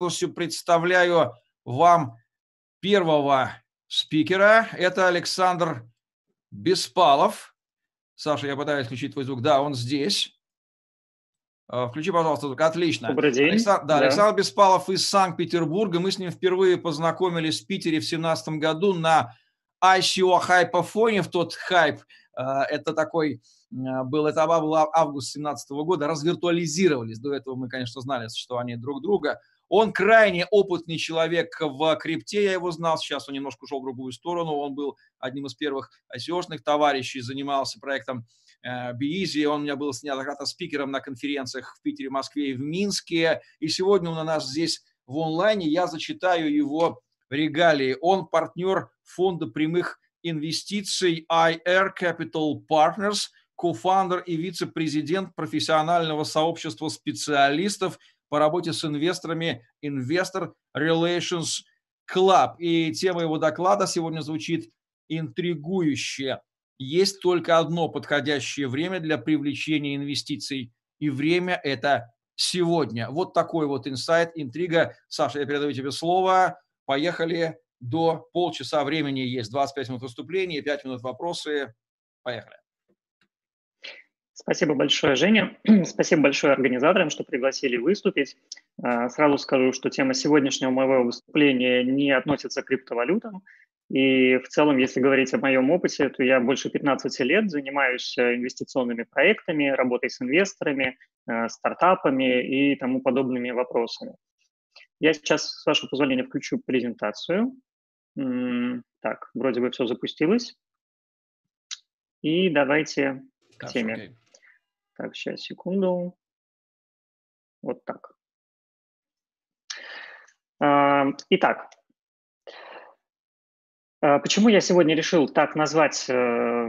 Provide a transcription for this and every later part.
радостью представляю вам первого спикера. Это Александр Беспалов. Саша, я пытаюсь включить твой звук. Да, он здесь. А, включи, пожалуйста, звук. Отлично. Добрый день. Александр, да, да. Александр Беспалов из Санкт-Петербурга. Мы с ним впервые познакомились в Питере в 2017 году на ICO хайпофоне. В тот хайп а, это такой а, был, это был август 2017 года, развиртуализировались. До этого мы, конечно, знали существование друг друга. Он крайне опытный человек в крипте, я его знал, сейчас он немножко ушел в другую сторону, он был одним из первых ICO-шных товарищей, занимался проектом э, Be он у меня был неоднократно спикером на конференциях в Питере, Москве и в Минске, и сегодня он у нас здесь в онлайне, я зачитаю его регалии. Он партнер фонда прямых инвестиций IR Capital Partners, кофаундер и вице-президент профессионального сообщества специалистов по работе с инвесторами Investor Relations Club. И тема его доклада сегодня звучит интригующе. Есть только одно подходящее время для привлечения инвестиций, и время это сегодня. Вот такой вот инсайт, интрига. Саша, я передаю тебе слово. Поехали. До полчаса времени есть 25 минут выступления, 5 минут вопросы. Поехали. Спасибо большое, Женя. Спасибо большое организаторам, что пригласили выступить. А, сразу скажу, что тема сегодняшнего моего выступления не относится к криптовалютам. И в целом, если говорить о моем опыте, то я больше 15 лет занимаюсь э, инвестиционными проектами, работой с инвесторами, э, стартапами и тому подобными вопросами. Я сейчас, с вашего позволения, включу презентацию. Так, вроде бы все запустилось. И давайте к теме. Так, сейчас, секунду. Вот так. А, итак, а, Почему я сегодня решил так назвать э,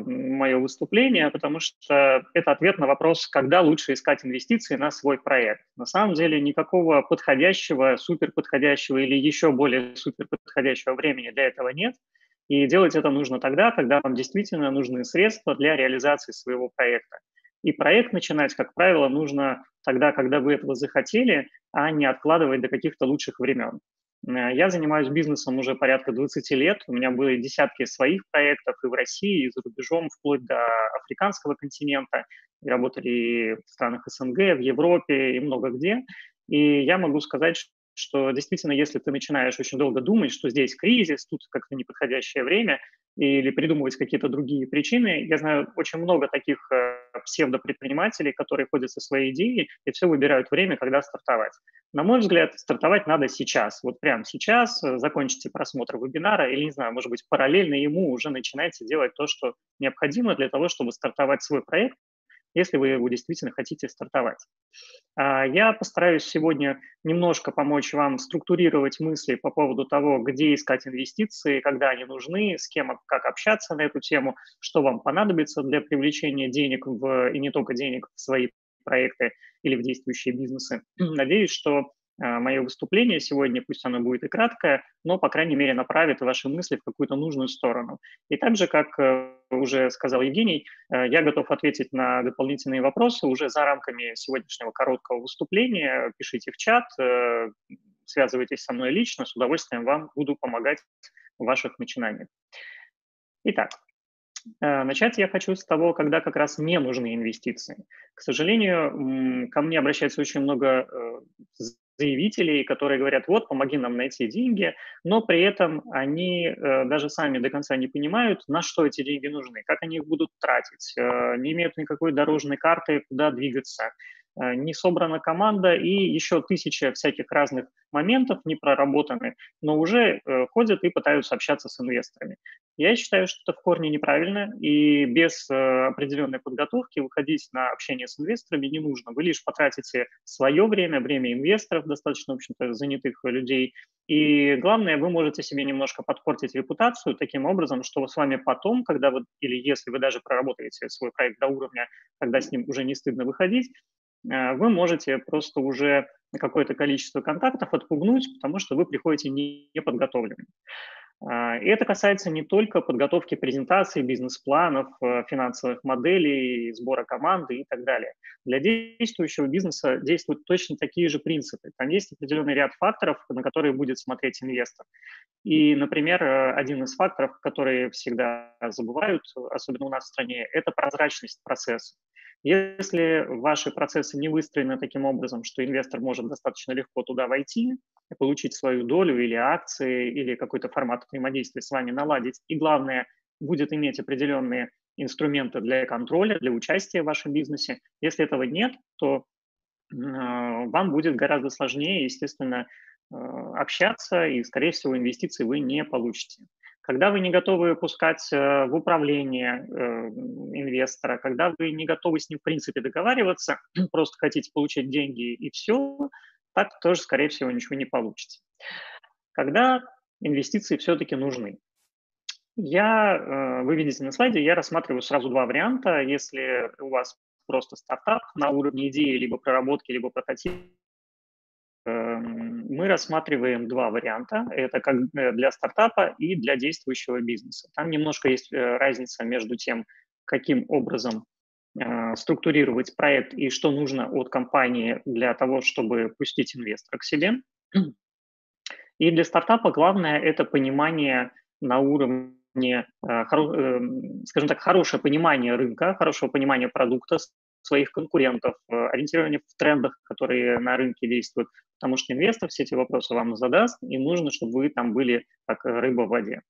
мое выступление? Потому что это ответ на вопрос, когда лучше искать инвестиции на свой проект. На самом деле никакого подходящего, супер подходящего или еще более супер подходящего времени для этого нет. И делать это нужно тогда, когда вам действительно нужны средства для реализации своего проекта. И проект начинать, как правило, нужно тогда, когда вы этого захотели, а не откладывать до каких-то лучших времен. Э, я занимаюсь бизнесом уже порядка 20 лет. У меня были десятки своих проектов и в России, и за рубежом, вплоть до африканского континента. И работали в странах СНГ, в Европе и много где. И я могу сказать, что действительно, если ты начинаешь очень долго думать, что здесь кризис, тут как-то неподходящее время, или придумывать какие-то другие причины. Я знаю очень много таких э, псевдопредпринимателей, которые ходят со своей идеей и все выбирают время, когда стартовать. На мой взгляд, стартовать надо сейчас, вот прямо сейчас, э, закончите просмотр вебинара или, не знаю, может быть, параллельно ему уже начинайте делать то, что необходимо для того, чтобы стартовать свой проект если вы его действительно хотите стартовать. А, я постараюсь сегодня немножко помочь вам структурировать мысли по поводу того, где искать инвестиции, когда они нужны, с кем, как общаться на эту тему, что вам понадобится для привлечения денег в, и не только денег в свои проекты или в действующие бизнесы. Надеюсь, что мое выступление сегодня, пусть оно будет и краткое, но, по крайней мере, направит ваши мысли в какую-то нужную сторону. И также, как э, уже сказал Евгений, э, я готов ответить на дополнительные вопросы уже за рамками сегодняшнего короткого выступления. Пишите в чат, э, связывайтесь со мной лично, с удовольствием вам буду помогать в ваших начинаниях. Итак, Начать я хочу с того, когда как раз не нужны инвестиции. К сожалению, ко мне обращается очень много заявителей, которые говорят, вот, помоги нам найти деньги, но при этом они э, даже сами до конца не понимают, на что эти деньги нужны, как они их будут тратить, э, не имеют никакой дорожной карты, куда двигаться. Э, не собрана команда и еще тысяча всяких разных моментов не проработаны, но уже э, ходят и пытаются общаться с инвесторами. Я считаю, что это в корне неправильно, и без э, определенной подготовки выходить на общение с инвесторами не нужно. Вы лишь потратите свое время, время инвесторов, достаточно, в общем-то, занятых людей, и главное, вы можете себе немножко подпортить репутацию таким образом, что с вами потом, когда вы, или если вы даже проработаете свой проект до уровня, когда с ним уже не стыдно выходить, вы можете просто уже какое-то количество контактов отпугнуть, потому что вы приходите неподготовленным. А, и это касается не только подготовки презентаций, бизнес-планов, э, финансовых моделей, сбора команды и так далее. Для действующего бизнеса действуют точно такие же принципы. Там есть определенный ряд факторов, на которые будет смотреть инвестор. И, например, э, один из факторов, которые всегда забывают, особенно у нас в стране, это прозрачность процесса. Если ваши процессы не выстроены таким образом, что инвестор может достаточно легко туда войти, получить свою долю или акции, или какой-то формат взаимодействия с вами наладить, и главное, будет иметь определенные инструменты для контроля, для участия в вашем бизнесе. Если этого нет, то э, вам будет гораздо сложнее, естественно, э, общаться, и, скорее всего, инвестиции вы не получите. Когда вы не готовы пускать э, в управление э, инвестора, когда вы не готовы с ним, в принципе, договариваться, просто хотите получить деньги и все, так тоже, скорее всего, ничего не получится. Когда инвестиции все-таки нужны? Я, э, вы видите на слайде, я рассматриваю сразу два варианта. Если у вас просто стартап на уровне идеи, либо проработки, либо прототипа, Эм, мы рассматриваем два варианта. Это как э, для стартапа и для действующего бизнеса. Там немножко есть э, разница между тем, каким образом структурировать проект и что нужно от компании для того, чтобы пустить инвестора к себе. И для стартапа главное – это понимание на уровне, эм, скажем так, хорошее понимание рынка, хорошего понимания продукта, своих конкурентов, ориентирование в трендах, которые на рынке действуют, потому что инвестор все эти вопросы вам задаст, и нужно, чтобы вы там были как рыба в воде.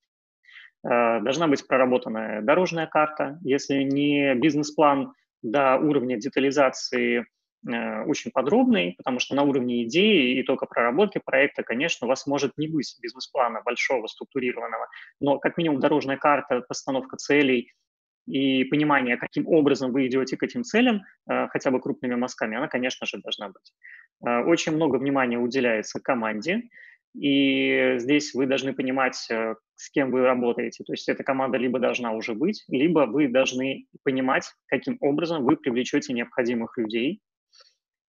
Э, должна быть проработанная дорожная карта. Если не бизнес-план до уровня детализации э, очень подробный, потому что на уровне идеи и только проработки проекта, конечно, у вас может не быть бизнес-плана большого, структурированного, но как минимум дорожная карта, постановка целей и понимание, каким образом вы идете к этим целям, э, хотя бы крупными мазками, она, конечно же, должна быть. Э, очень много внимания уделяется команде, и здесь вы должны понимать, э, с кем вы работаете. То есть эта команда либо должна уже быть, либо вы должны понимать, каким образом вы привлечете необходимых людей.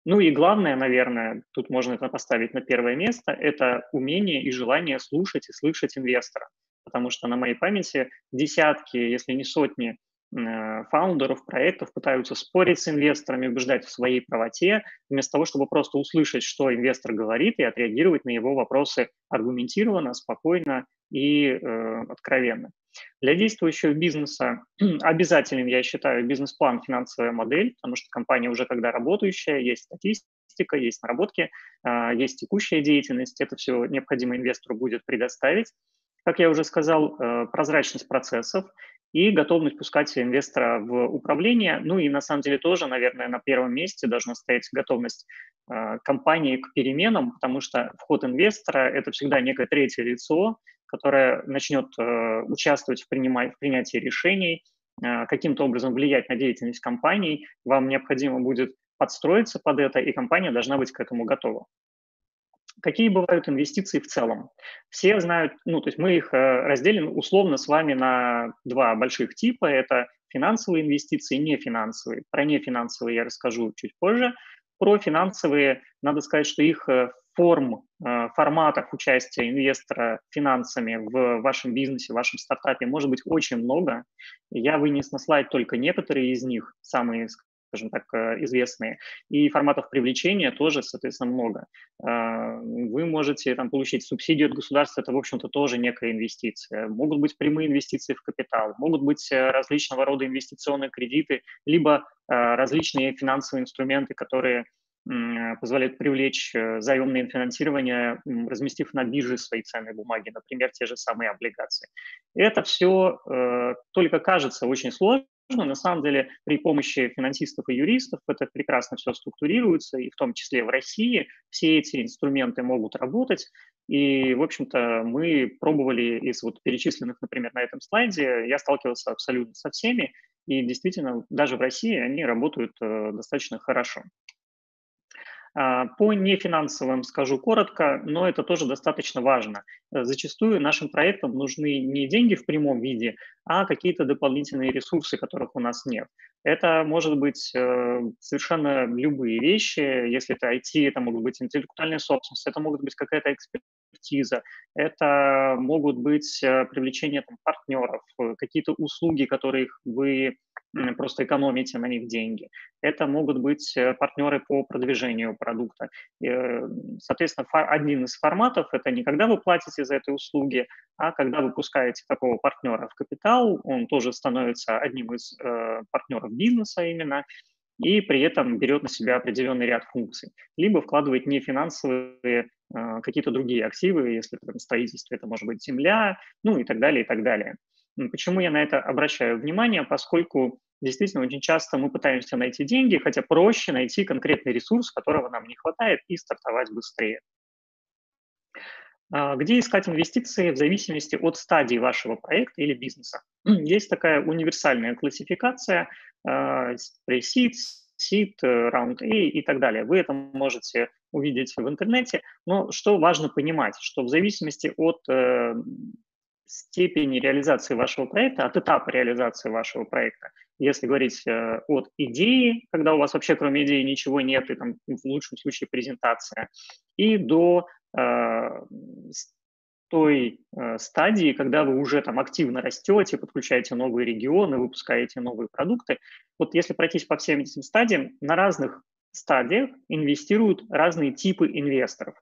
Ну и главное, наверное, тут можно это поставить на первое место, это умение и желание слушать и слышать инвестора. Потому что на моей памяти десятки, если не сотни Э, фаундеров проектов пытаются спорить с инвесторами, убеждать в своей правоте, вместо того, чтобы просто услышать, что инвестор говорит, и отреагировать на его вопросы аргументированно, спокойно и э, откровенно. Для действующего бизнеса обязательным, я считаю, бизнес-план, финансовая модель, потому что компания уже когда работающая, есть статистика, есть наработки, э, есть текущая деятельность, это все необходимо инвестору будет предоставить. Как я уже сказал, э, прозрачность процессов и готовность пускать инвестора в управление. Ну и на самом деле тоже, наверное, на первом месте должна стоять готовность э, компании к переменам, потому что вход инвестора – это всегда некое третье лицо, которое начнет э, участвовать в, принимай, в принятии решений, э, каким-то образом влиять на деятельность компании. Вам необходимо будет подстроиться под это, и компания должна быть к этому готова. Какие бывают инвестиции в целом? Все знают, ну, то есть мы их э, разделим условно с вами на два больших типа. Это финансовые инвестиции и нефинансовые. Про нефинансовые я расскажу чуть позже. Про финансовые, надо сказать, что их э, форм, э, форматов участия инвестора финансами в вашем бизнесе, в вашем стартапе может быть очень много. Я вынес на слайд только некоторые из них, самые, скажем так, э, известные. И форматов привлечения тоже, соответственно, много. А, вы можете там, получить субсидию от государства, это, в общем-то, тоже некая инвестиция. Могут быть прямые инвестиции в капитал, могут быть э, различного рода инвестиционные кредиты, либо э, различные финансовые инструменты, которые позволяют привлечь заемное финансирование, разместив на бирже свои ценные бумаги, например, те же самые облигации. Это все э, только кажется очень сложно, на самом деле при помощи финансистов и юристов это прекрасно все структурируется, и в том числе в России все эти инструменты могут работать. И, в общем-то, мы пробовали из вот перечисленных, например, на этом слайде, я сталкивался абсолютно со всеми, и действительно, даже в России они работают э, достаточно хорошо. А, по нефинансовым скажу коротко, но это тоже достаточно важно. Э, зачастую нашим проектам нужны не деньги в прямом виде, а какие-то дополнительные ресурсы, которых у нас нет. Это может быть э, совершенно любые вещи. Если это IT, это могут быть интеллектуальная собственность, это могут быть какая-то экспертиза, это могут быть э, привлечение там, партнеров, э, какие-то услуги, которые вы просто экономите на них деньги. Это могут быть э, партнеры по продвижению продукта. Соответственно, один из форматов – это не когда вы платите за эти услуги, а когда вы пускаете такого партнера в капитал, он тоже становится одним из партнеров бизнеса именно, и при этом берет на себя определенный ряд функций. Либо вкладывает не финансовые а, какие-то другие активы, если это там, строительство, это может быть земля, ну и так далее, и так далее. Почему я на это обращаю внимание? Поскольку действительно очень часто мы пытаемся найти деньги, хотя проще найти конкретный ресурс, которого нам не хватает, и стартовать быстрее. А, где искать инвестиции в зависимости от стадии вашего проекта или бизнеса? Есть такая универсальная классификация pre-seed, seed, round A и так далее. Вы это можете увидеть в интернете, но что важно понимать, что в зависимости от э, степени реализации вашего проекта, от этапа реализации вашего проекта, если говорить э, от идеи, когда у вас вообще кроме идеи ничего нет, и там в лучшем случае презентация, и до э, той э, стадии, когда вы уже там активно растете, подключаете новые регионы, выпускаете новые продукты. Вот если пройтись по всем этим стадиям, на разных стадиях инвестируют разные типы инвесторов.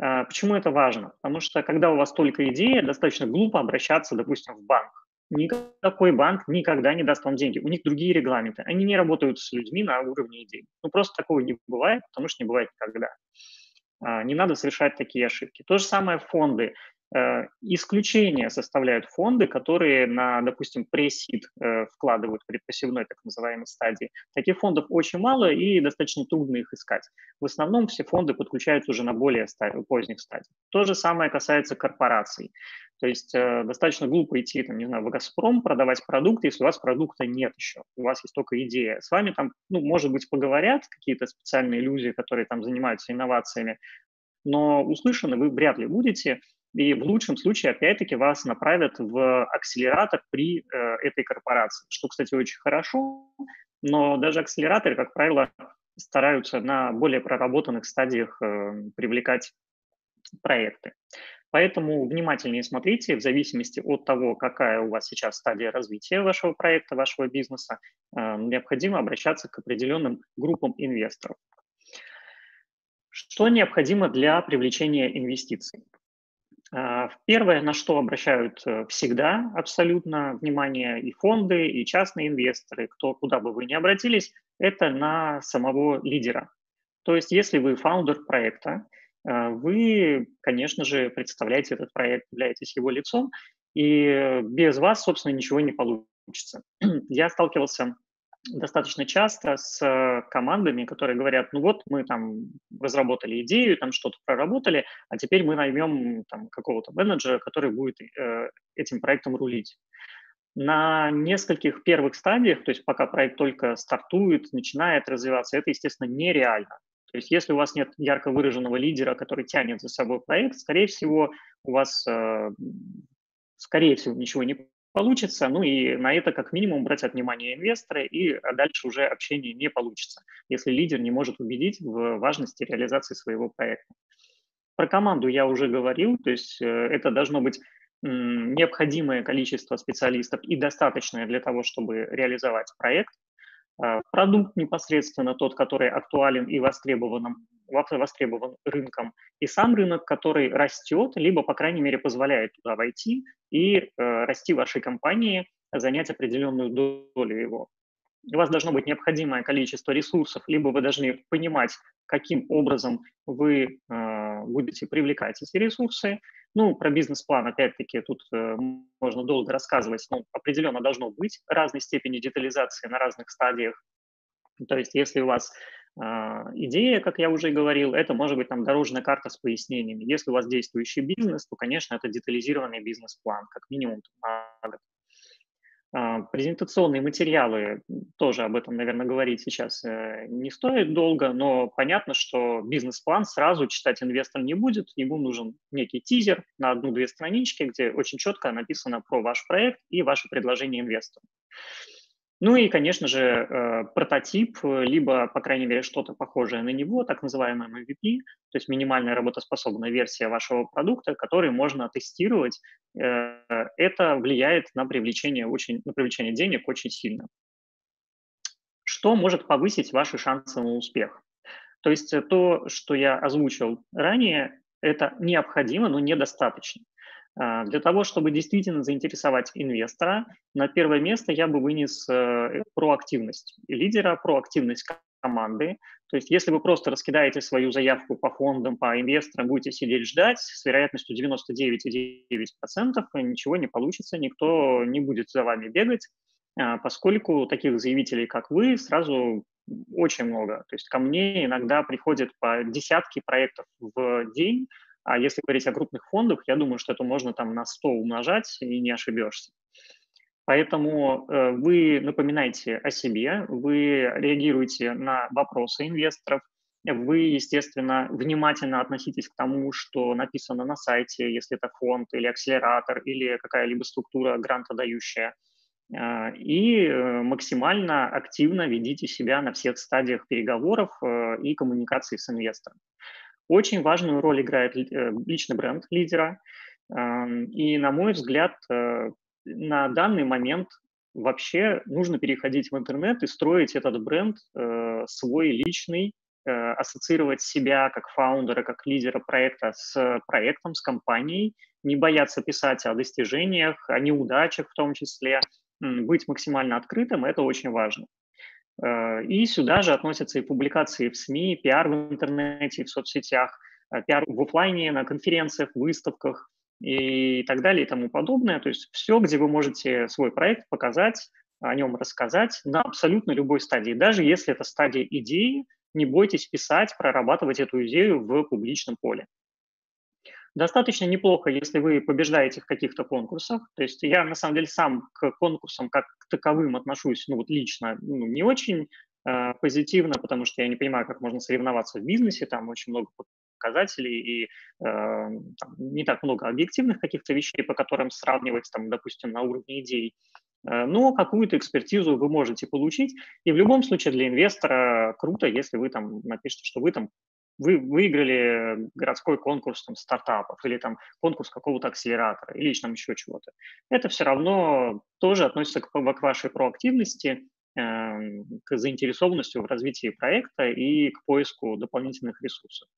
Э, почему это важно? Потому что когда у вас только идея, достаточно глупо обращаться, допустим, в банк. Никакой банк никогда не даст вам деньги. У них другие регламенты. Они не работают с людьми на уровне идей. Ну, просто такого не бывает, потому что не бывает никогда. А, не надо совершать такие ошибки. То же самое фонды. Э, исключение составляют фонды, которые на, допустим, пресид э, вкладывают в предпосевной так называемой стадии. Таких фондов очень мало и достаточно трудно их искать. В основном все фонды подключаются уже на более поздних стадиях. То же самое касается корпораций. То есть э, достаточно глупо идти, там, не знаю, в «Газпром», продавать продукт, если у вас продукта нет еще, у вас есть только идея. С вами там, ну, может быть, поговорят какие-то специальные люди, которые там занимаются инновациями, но услышаны вы вряд ли будете, и в лучшем случае, опять-таки, вас направят в акселератор при э, этой корпорации, что, кстати, очень хорошо, но даже акселераторы, как правило, стараются на более проработанных стадиях э, привлекать проекты. Поэтому внимательнее смотрите, в зависимости от того, какая у вас сейчас стадия развития вашего проекта, вашего бизнеса, э, необходимо обращаться к определенным группам инвесторов. Что необходимо для привлечения инвестиций? А, первое, на что обращают э, всегда абсолютно внимание и фонды, и частные инвесторы, кто куда бы вы ни обратились, это на самого лидера. То есть если вы фаундер проекта, э, вы, конечно же, представляете этот проект, являетесь его лицом, и без вас, собственно, ничего не получится. Я сталкивался достаточно часто с э, командами, которые говорят, ну вот мы там разработали идею, там что-то проработали, а теперь мы наймем там какого-то менеджера, который будет э, этим проектом рулить. На нескольких первых стадиях, то есть пока проект только стартует, начинает развиваться, это, естественно, нереально. То есть если у вас нет ярко выраженного лидера, который тянет за собой проект, скорее всего, у вас, э, скорее всего, ничего не получится, ну и на это как минимум брать от внимания инвесторы, и дальше уже общение не получится, если лидер не может убедить в важности реализации своего проекта. Про команду я уже говорил, то есть э, это должно быть необходимое количество специалистов и достаточное для того, чтобы реализовать проект. А, продукт непосредственно тот, который актуален и востребован, востребован рынком, и сам рынок, который растет, либо, по крайней мере, позволяет туда войти и э, расти вашей компании, занять определенную долю его. У вас должно быть необходимое количество ресурсов, либо вы должны понимать, каким образом вы э, будете привлекать эти ресурсы, ну, про бизнес-план, опять-таки, тут э, можно долго рассказывать, но определенно должно быть разной степени детализации на разных стадиях. То есть, если у вас э, идея, как я уже говорил, это может быть там дорожная карта с пояснениями. Если у вас действующий бизнес, то, конечно, это детализированный бизнес-план, как минимум. А, презентационные материалы, тоже об этом, наверное, говорить сейчас э, не стоит долго, но понятно, что бизнес-план сразу читать инвестор не будет, ему нужен некий тизер на одну-две странички, где очень четко написано про ваш проект и ваше предложение инвестору. Ну и, конечно же, э, прототип, либо, по крайней мере, что-то похожее на него, так называемый MVP, то есть минимальная работоспособная версия вашего продукта, который можно тестировать. Э, это влияет на привлечение, очень, на привлечение денег очень сильно. Что может повысить ваши шансы на успех? То есть то, что я озвучил ранее, это необходимо, но недостаточно. А, для того, чтобы действительно заинтересовать инвестора, на первое место я бы вынес э, проактивность лидера, проактивность команды. То есть если вы просто раскидаете свою заявку по фондам, по инвесторам, будете сидеть ждать, с вероятностью 99,9% ничего не получится, никто не будет за вами бегать, а, поскольку таких заявителей, как вы, сразу очень много. То есть ко мне иногда приходят по десятки проектов в день, а если говорить о крупных фондах, я думаю, что это можно там на 100 умножать и не ошибешься. Поэтому э, вы напоминаете о себе, вы реагируете на вопросы инвесторов, вы, естественно, внимательно относитесь к тому, что написано на сайте, если это фонд или акселератор или какая-либо структура грантодающая, э, и э, максимально активно ведите себя на всех стадиях переговоров и коммуникации с инвестором. Очень важную роль играет э, личный бренд лидера. И, на мой взгляд, э, на данный момент вообще нужно переходить в интернет и строить этот бренд э, свой личный, ассоциировать себя как фаундера, как лидера проекта с проектом, с компанией, не бояться писать о достижениях, о неудачах в том числе, быть максимально открытым, это очень важно. Э, и сюда же относятся и публикации в СМИ, пиар в интернете, в соцсетях, э, пиар в офлайне, на конференциях, выставках и так далее и тому подобное. То есть все, где вы можете свой проект показать, о нем рассказать на абсолютно любой стадии. Даже если это стадия идеи, не бойтесь писать, прорабатывать эту идею в публичном поле. Достаточно неплохо, если вы побеждаете в каких-то конкурсах. То есть я, на самом деле, сам к конкурсам как к таковым отношусь, ну вот лично, ну, не очень э, позитивно, потому что я не понимаю, как можно соревноваться в бизнесе, там очень много показателей и э, там, не так много объективных каких-то вещей, по которым сравнивать, там, допустим, на уровне идей. Э, но какую-то экспертизу вы можете получить, и в любом случае для инвестора круто, если вы там напишете, что вы там вы выиграли городской конкурс там, стартапов или там конкурс какого-то акселератора или там еще чего-то. Это все равно тоже относится к, к вашей проактивности, э, к заинтересованности в развитии проекта и к поиску дополнительных ресурсов.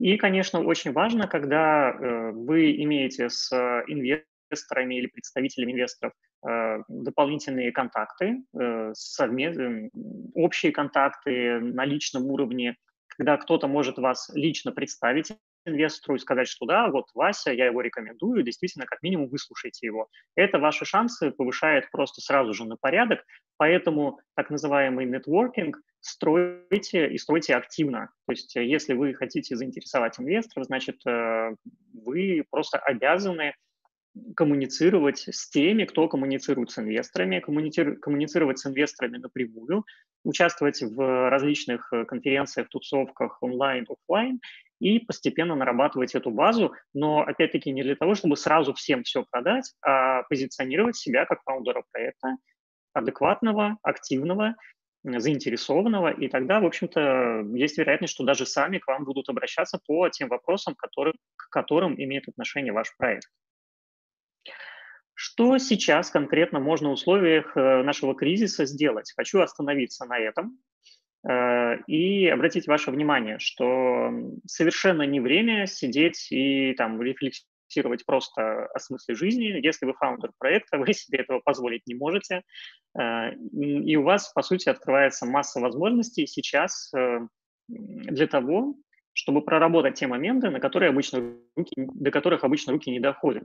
И, конечно, очень важно, когда э, вы имеете с инвесторами или представителями инвесторов э, дополнительные контакты, э, совместные, общие контакты на личном уровне, когда кто-то может вас лично представить инвестору и сказать, что да, вот Вася, я его рекомендую, действительно, как минимум выслушайте его. Это ваши шансы повышает просто сразу же на порядок, поэтому так называемый нетворкинг стройте и стройте активно. То есть если вы хотите заинтересовать инвесторов, значит, э, вы просто обязаны коммуницировать с теми, кто коммуницирует с инвесторами, коммуницировать с инвесторами напрямую, участвовать в различных э, конференциях, тусовках онлайн, офлайн и постепенно нарабатывать эту базу, но опять-таки не для того, чтобы сразу всем все продать, а позиционировать себя как фаундера проекта, адекватного, активного, заинтересованного, и тогда, в общем-то, есть вероятность, что даже сами к вам будут обращаться по тем вопросам, которые, к которым имеет отношение ваш проект. Что сейчас конкретно можно в условиях э, нашего кризиса сделать? Хочу остановиться на этом э, и обратить ваше внимание, что совершенно не время сидеть и там рефлексировать просто о смысле жизни. Если вы фаундер проекта, вы себе этого позволить не можете. Э, и у вас, по сути, открывается масса возможностей сейчас для того, чтобы проработать те моменты, на которые обычно руки, до которых обычно руки не доходят.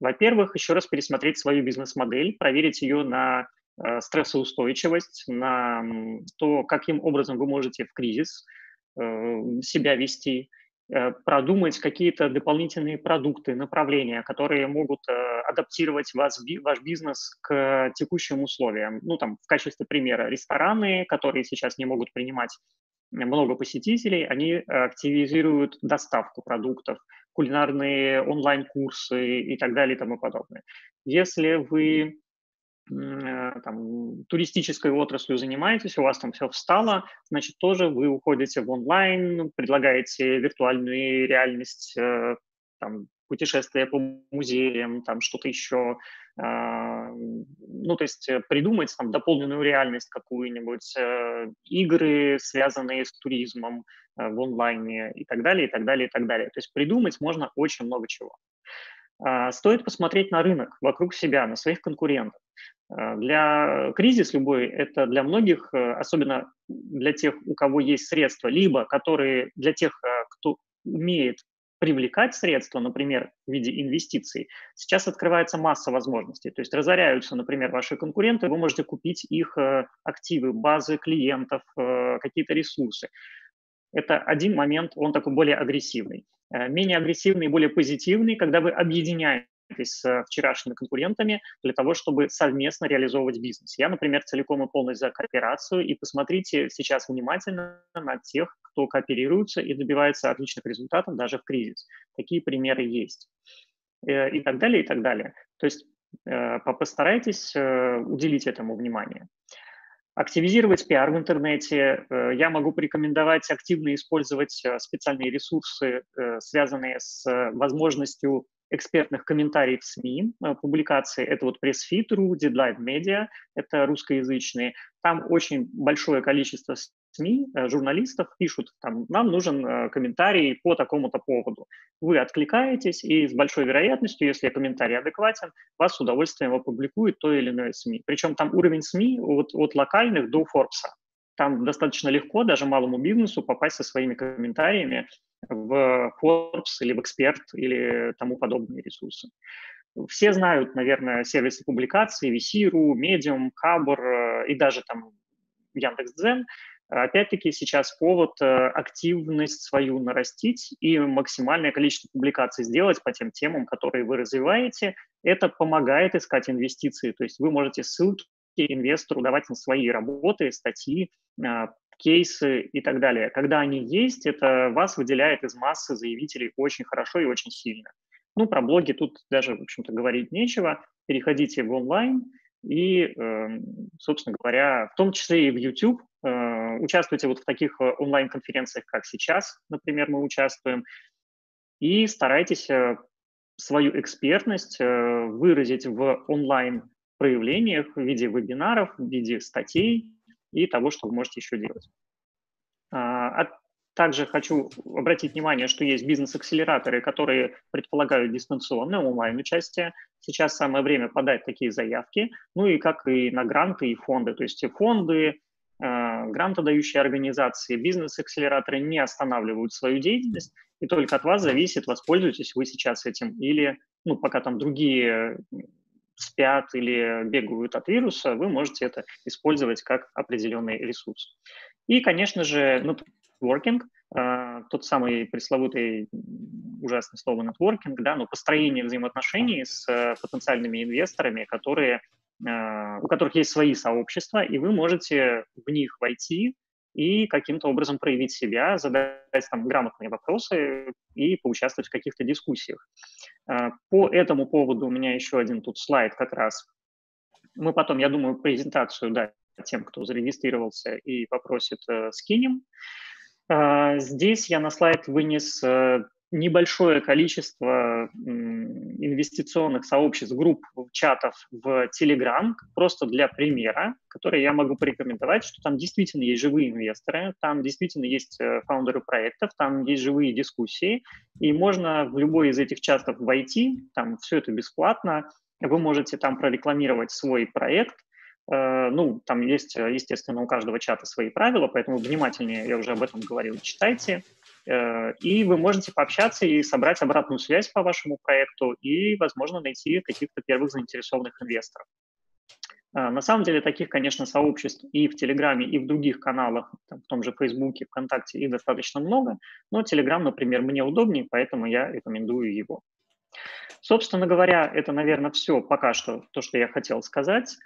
Во-первых, еще раз пересмотреть свою бизнес-модель, проверить ее на э, стрессоустойчивость, на то, каким образом вы можете в кризис э, себя вести, э, продумать какие-то дополнительные продукты, направления, которые могут адаптировать вас, ваш бизнес к текущим условиям. Ну, там, в качестве примера, рестораны, которые сейчас не могут принимать много посетителей, они активизируют доставку продуктов, кулинарные онлайн-курсы и так далее и тому подобное. Если вы э, там, туристической отраслью занимаетесь, у вас там все встало, значит, тоже вы уходите в онлайн, предлагаете виртуальную реальность, э, там, путешествия по музеям, там что-то еще, а, ну, то есть придумать там дополненную реальность какую-нибудь, игры, связанные с туризмом в онлайне и так далее, и так далее, и так далее. То есть придумать можно очень много чего. А, стоит посмотреть на рынок вокруг себя, на своих конкурентов. Для кризис любой, это для многих, э, особенно для тех, у кого есть средства, либо которые для тех, э, кто умеет привлекать средства, например, в виде инвестиций, сейчас открывается масса возможностей. То есть разоряются, например, ваши конкуренты, вы можете купить их э, активы, базы клиентов, какие-то ресурсы. Это один момент, он такой более агрессивный. Э, менее агрессивный и более позитивный, когда вы объединяетесь с вчерашними конкурентами для того, чтобы совместно реализовывать бизнес. Я, например, целиком и полностью за кооперацию, и посмотрите сейчас внимательно на тех, кто кооперируется и добивается отличных результатов даже в кризис. Такие примеры есть. Э, и так далее, и так далее. То есть э, постарайтесь уделить этому внимание. Активизировать пиар в интернете. Э, я могу порекомендовать активно использовать э, специальные ресурсы, э, связанные с возможностью экспертных комментариев СМИ, публикации. Это вот пресс-фит.ру, Deadline Media, это русскоязычные. Там очень большое количество СМИ, э, журналистов пишут, там, нам нужен э, комментарий по такому-то поводу. Вы откликаетесь, и с большой вероятностью, если комментарий адекватен, вас с удовольствием опубликует то или иное СМИ. Причем там уровень СМИ от, от локальных до Форбса. Там достаточно легко даже малому бизнесу попасть со своими комментариями в Forbes или в Эксперт или тому подобные ресурсы. Все знают, наверное, сервисы публикации, VC.ru, Medium, Хабр э, и даже там Яндекс.Дзен. Опять-таки сейчас повод э, активность свою нарастить и максимальное количество публикаций сделать по тем темам, которые вы развиваете. Это помогает искать инвестиции. То есть вы можете ссылки инвестору давать на свои работы, статьи, а, кейсы и так далее. Когда они есть, это вас выделяет из массы заявителей очень хорошо и очень сильно. Ну, про блоги тут даже, в общем-то, говорить нечего. Переходите в онлайн и, эм, собственно говоря, в том числе и в YouTube, Э, участвуйте вот в таких э, онлайн-конференциях, как сейчас, например, мы участвуем, и старайтесь э, свою экспертность выразить в онлайн-проявлениях в виде вебинаров, в виде статей и того, что вы можете еще делать. А, а также хочу обратить внимание, что есть бизнес-акселераторы, которые предполагают дистанционное онлайн-участие. Сейчас самое время подать такие заявки, ну и как и на гранты и фонды. То есть фонды, Э, грантодающие организации, бизнес-акселераторы не останавливают свою деятельность, и только от вас зависит, воспользуетесь вы сейчас этим или, ну, пока там другие спят или бегают от вируса, вы можете это использовать как определенный ресурс. И, конечно же, networking, э, тот самый пресловутый ужасное слово networking, да, но построение взаимоотношений с э, потенциальными инвесторами, которые а, у которых есть свои сообщества, и вы можете в них войти и каким-то образом проявить себя, задать там грамотные вопросы и поучаствовать в каких-то дискуссиях. А, по этому поводу у меня еще один тут слайд как раз. Мы потом, я думаю, презентацию да, тем, кто зарегистрировался и попросит, э, скинем. А, здесь я на слайд вынес э, небольшое количество инвестиционных сообществ, групп, чатов в Telegram, просто для примера, которые я могу порекомендовать, что там действительно есть живые инвесторы, там действительно есть э, фаундеры проектов, там есть живые дискуссии, и можно в любой из этих чатов войти, там все это бесплатно, вы можете там прорекламировать свой проект, э, ну, там есть, естественно, у каждого чата свои правила, поэтому внимательнее, я уже об этом говорил, читайте. Э, и вы можете пообщаться и собрать обратную связь по вашему проекту и, возможно, найти каких-то первых заинтересованных инвесторов. Э, на самом деле таких, конечно, сообществ и в Телеграме, и в других каналах, в том же Фейсбуке, ВКонтакте, их достаточно много, но Телеграм, например, мне удобнее, поэтому я рекомендую его. Собственно говоря, это, наверное, все пока что, то, что я хотел сказать.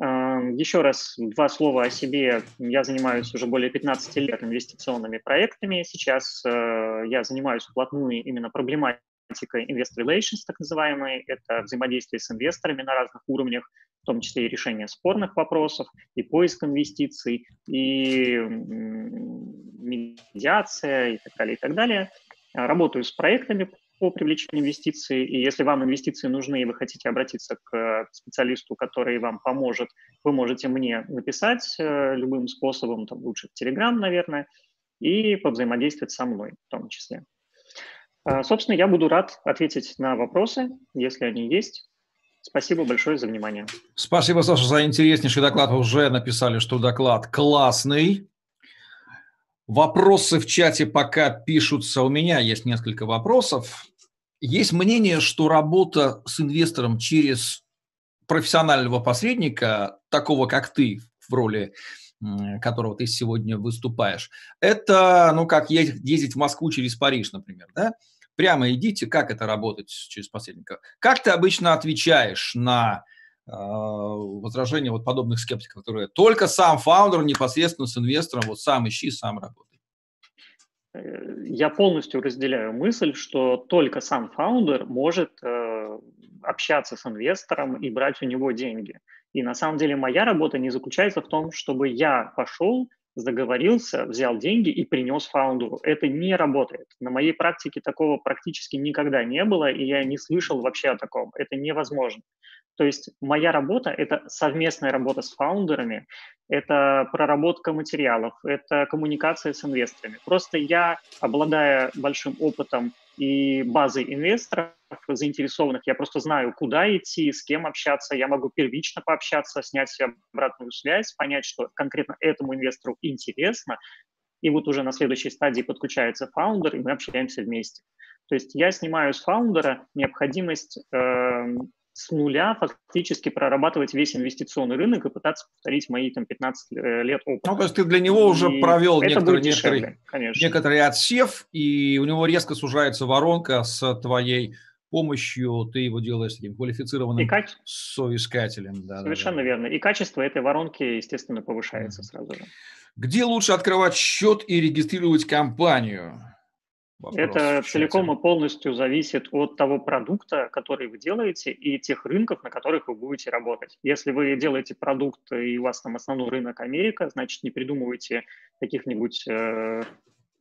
Еще раз два слова о себе. Я занимаюсь уже более 15 лет инвестиционными проектами. Сейчас э, я занимаюсь вплотную именно проблематикой тематика Investor Relations, так называемые, это взаимодействие с инвесторами на разных уровнях, в том числе и решение спорных вопросов, и поиск инвестиций, и медиация, и так далее, и так далее. Работаю с проектами по привлечению инвестиций, и если вам инвестиции нужны, и вы хотите обратиться к специалисту, который вам поможет, вы можете мне написать э, любым способом, там лучше в Telegram, наверное, и повзаимодействовать со мной в том числе. А, собственно, я буду рад ответить на вопросы, если они есть. Спасибо большое за внимание. Спасибо, Саша, за интереснейший доклад. Уже написали, что доклад классный. Вопросы в чате пока пишутся. У меня есть несколько вопросов. Есть мнение, что работа с инвестором через профессионального посредника, такого как ты в роли которого ты сегодня выступаешь, это, ну, как ездить в Москву через Париж, например, да? Прямо идите, как это работать через посредника. Как ты обычно отвечаешь на э, возражения вот подобных скептиков, которые только сам фаундер непосредственно с инвестором, вот сам ищи, сам работай? Э, я полностью разделяю мысль, что только сам фаундер может э, общаться с инвестором и брать у него деньги. И на самом деле моя работа не заключается в том, чтобы я пошел, заговорился, взял деньги и принес фаундеру. Это не работает. На моей практике такого практически никогда не было, и я не слышал вообще о таком. Это невозможно. То есть моя работа – это совместная работа с фаундерами, это проработка материалов, это коммуникация с инвесторами. Просто я, обладая большим опытом и базой инвесторов, заинтересованных, я просто знаю, куда идти, с кем общаться, я могу первично пообщаться, снять себе обратную связь, понять, что конкретно этому инвестору интересно, и вот уже на следующей стадии подключается фаундер, и мы общаемся вместе. То есть я снимаю с фаундера необходимость э, с нуля фактически прорабатывать весь инвестиционный рынок и пытаться повторить мои там 15 э, лет опыта. Ну, то есть ты для него уже и провел некоторый, дешевле, некоторый, некоторый отсев, и у него резко сужается воронка с твоей помощью, ты его делаешь таким квалифицированным и каче... соискателем. Да, Совершенно да, да. верно. И качество этой воронки, естественно, повышается mm-hmm. сразу же. Где лучше открывать счет и регистрировать компанию? Вопрос Это целиком и полностью зависит от того продукта, который вы делаете, и тех рынков, на которых вы будете работать. Если вы делаете продукт, и у вас там основной рынок Америка, значит, не придумывайте каких-нибудь э,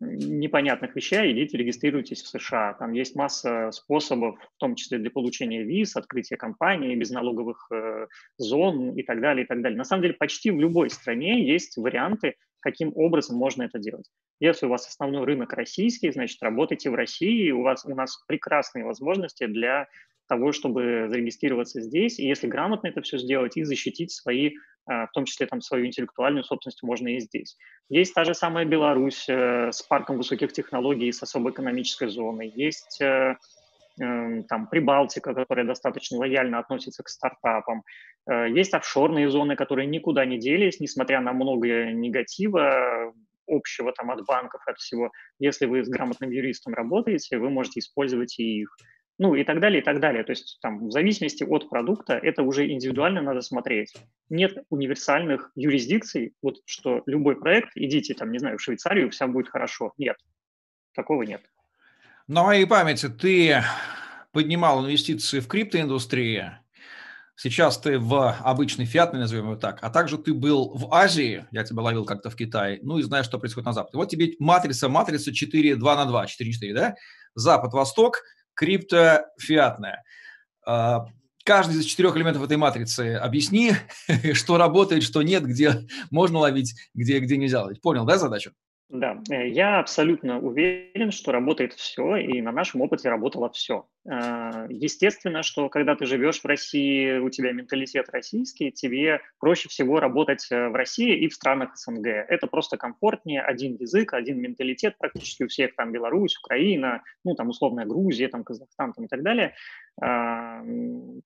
непонятных вещей, идите регистрируйтесь в США. Там есть масса способов, в том числе для получения виз, открытия компании, безналоговых э, зон и так далее, и так далее. На самом деле почти в любой стране есть варианты, каким образом можно это делать. Если у вас основной рынок российский, значит, работайте в России, у вас у нас прекрасные возможности для того, чтобы зарегистрироваться здесь, и если грамотно это все сделать и защитить свои, а, в том числе там свою интеллектуальную собственность, можно и здесь. Есть та же самая Беларусь э, с парком высоких технологий, с особой экономической зоной. Есть э, там Прибалтика, которая достаточно лояльно относится к стартапам. Э, есть офшорные зоны, которые никуда не делись, несмотря на много негатива общего там от банков, от всего. Если вы с грамотным юристом работаете, вы можете использовать и их ну и так далее, и так далее. То есть там в зависимости от продукта это уже индивидуально надо смотреть. Нет универсальных юрисдикций, вот что любой проект, идите там, не знаю, в Швейцарию, все будет хорошо. Нет, такого нет. На моей памяти ты поднимал инвестиции в криптоиндустрии, сейчас ты в обычный фиат, назовем его так, а также ты был в Азии, я тебя ловил как-то в Китае, ну и знаешь, что происходит на Западе. Вот тебе матрица, матрица 4, 2 на 2, 4, 4, да? Запад, Восток – криптофиатная. А, каждый из четырех элементов этой матрицы объясни, что работает, что нет, где можно ловить, где, где нельзя ловить. Понял, да, задачу? Да, э, я абсолютно уверен, что работает все, и на нашем опыте работало все. А, естественно, что когда ты живешь в России, у тебя менталитет российский, тебе проще всего работать э, в России и в странах СНГ. Это просто комфортнее, один язык, один менталитет практически у всех, там Беларусь, Украина, ну там условная Грузия, там Казахстан там, и так далее. А,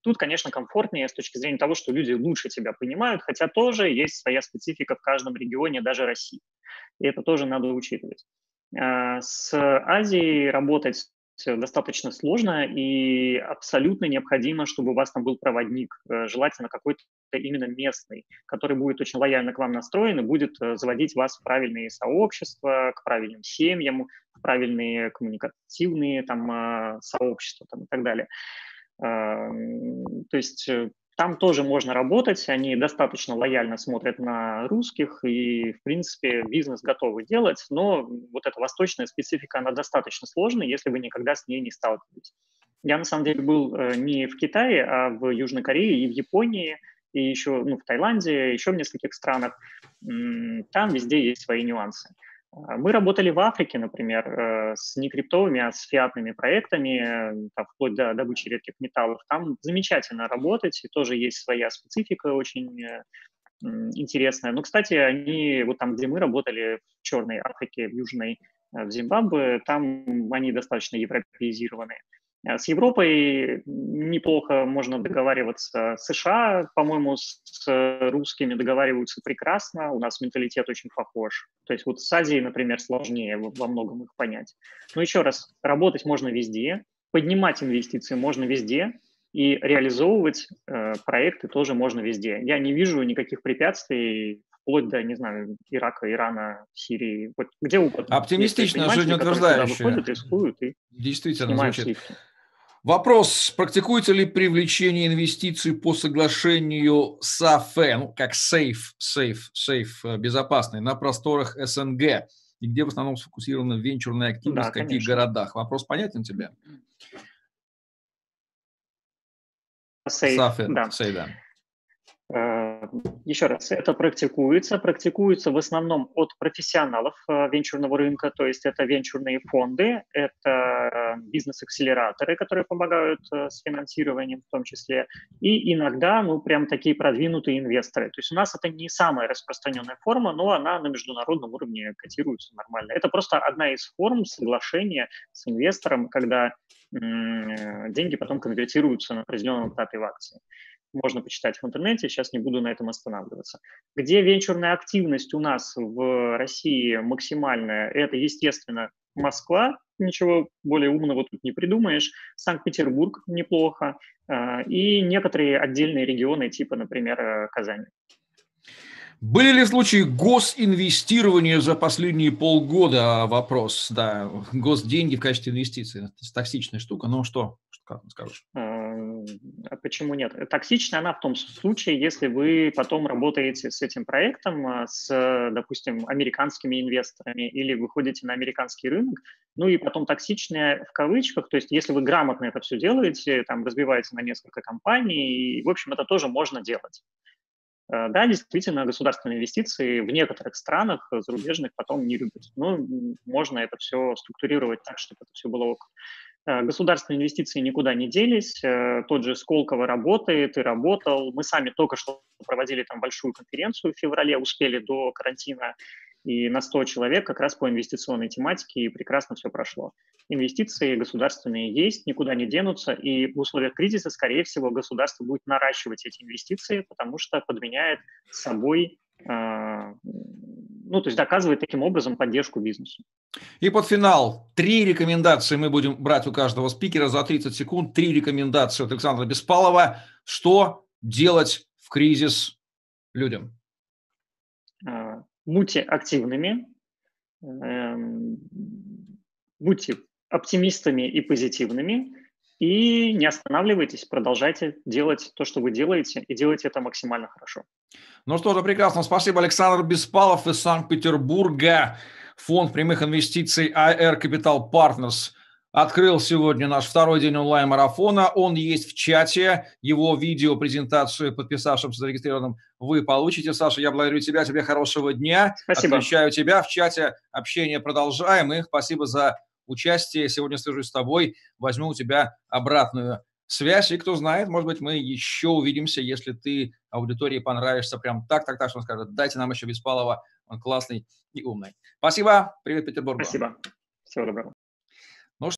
тут, конечно, комфортнее с точки зрения того, что люди лучше тебя понимают, хотя тоже есть своя специфика в каждом регионе, даже России и это тоже надо учитывать. А, с Азией работать достаточно сложно и абсолютно необходимо, чтобы у вас там был проводник, э, желательно какой-то именно местный, который будет очень лояльно к вам настроен и будет э, заводить вас в правильные сообщества, к правильным семьям, в правильные коммуникативные там э, сообщества там, и так далее. То есть там тоже можно работать, они достаточно лояльно смотрят на русских и, в принципе, бизнес готовы делать, но вот эта восточная специфика, она достаточно сложная, если вы никогда с ней не сталкивались. Я, на самом деле, был э, не в Китае, а в Южной Корее и в Японии, и еще ну, в Таиланде, еще в нескольких странах. Там везде есть свои нюансы. А, мы работали в Африке, например, э, с не криптовыми, а с фиатными проектами, там, вплоть до добычи редких металлов. Там замечательно работать, и тоже есть своя специфика очень э, интересная. Но, кстати, они, вот там, где мы работали, в Черной Африке, в Южной, э, в Зимбабве, там они достаточно европеизированы. Э, с Европой неплохо можно договариваться. США, по-моему, с русскими договариваются прекрасно. У нас менталитет очень похож. То есть вот с Азией, например, сложнее во многом их понять. Но еще раз, работать можно везде, поднимать инвестиции можно везде, и реализовывать э, проекты тоже можно везде. Я не вижу никаких препятствий вплоть до, не знаю, Ирака, Ирана, Сирии, вот где угодно. Оптимистично, жизнеутверждающее. Выходят, рискуют и Действительно звучит. Сливки. Вопрос, практикуется ли привлечение инвестиций по соглашению САФЭ, ну, как сейф, сейф, сейф э, безопасный, на просторах СНГ, и где в основном сфокусирована венчурная активность, да, в каких конечно. городах? Вопрос понятен тебе? Сейф, САФЭ, да. Сейф, да. Э, еще раз, это практикуется. Практикуется в основном от профессионалов э, венчурного рынка, то есть это венчурные фонды, это бизнес-акселераторы, которые помогают э, с финансированием в том числе, и иногда, ну, прям такие продвинутые инвесторы. То есть у нас это не самая распространенная форма, но она на международном уровне котируется нормально. Это просто одна из форм соглашения с инвестором, когда деньги потом конвертируются на определенном этапе в акции можно почитать в интернете, сейчас не буду на этом останавливаться. Где венчурная активность у нас в России максимальная, это, естественно, Москва, ничего более умного тут не придумаешь, Санкт-Петербург неплохо, а, и некоторые отдельные регионы, типа, например, э, Казань. Были ли случаи госинвестирования за последние полгода? Вопрос, да, госденьги в качестве инвестиций. Это токсичная штука, но что, как скажешь? А почему нет? Токсичная она в том случае, если вы потом работаете с этим проектом, а, с, допустим, американскими инвесторами или выходите на американский рынок, ну и потом токсичная в кавычках, то есть если вы грамотно это все делаете, там разбиваете на несколько компаний, и, в общем, это тоже можно делать. А, да, действительно, государственные инвестиции в некоторых странах зарубежных потом не любят. Ну, можно это все структурировать так, чтобы это все было ок. Э, государственные инвестиции никуда не делись. Э, тот же Сколково работает и работал. Мы сами только что проводили там большую конференцию в феврале, успели до карантина, и на 100 человек как раз по инвестиционной тематике, и прекрасно все прошло. Инвестиции государственные есть, никуда не денутся, и в условиях кризиса, скорее всего, государство будет наращивать эти инвестиции, потому что подменяет собой ну, то есть доказывает таким образом поддержку бизнесу. И под финал три рекомендации мы будем брать у каждого спикера за 30 секунд. Три рекомендации от Александра Беспалова. Что делать в кризис людям? А, будьте активными, эм, будьте оптимистами и позитивными, и не останавливайтесь, продолжайте делать то, что вы делаете, и делайте это максимально хорошо. Ну что же, прекрасно. Спасибо, Александр Беспалов из Санкт-Петербурга. Фонд прямых инвестиций IR Capital Partners открыл сегодня наш второй день онлайн-марафона. Он есть в чате. Его видео, презентацию, подписавшимся, зарегистрированным, вы получите. Саша, я благодарю тебя. Тебе хорошего дня. Спасибо. Отвечаю тебя. В чате общение продолжаем. И спасибо за участие. Сегодня свяжусь с тобой, возьму у тебя обратную связь. И кто знает, может быть, мы еще увидимся, если ты аудитории понравишься прям так, так, так, что он скажет, дайте нам еще Беспалова, он классный и умный. Спасибо, привет Петербургу. Спасибо, всего доброго.